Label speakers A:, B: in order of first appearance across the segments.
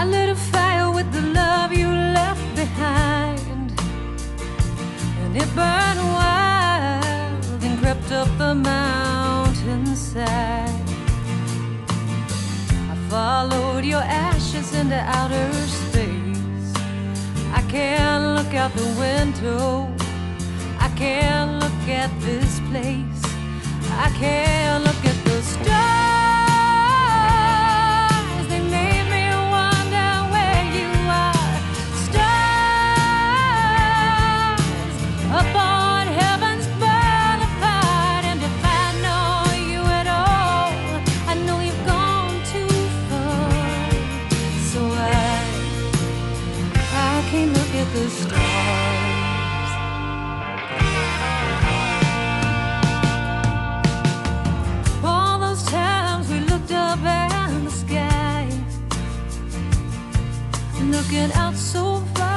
A: I lit a fire with the love you left behind, and it burned wild and crept up the mountainside. I followed your ashes into outer space. I can't look out the window. I can't look at this place. I can't look at the stars. The stars. All those times we looked up at the sky, looking out so far,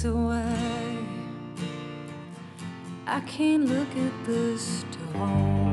A: So I, can't look at the stars.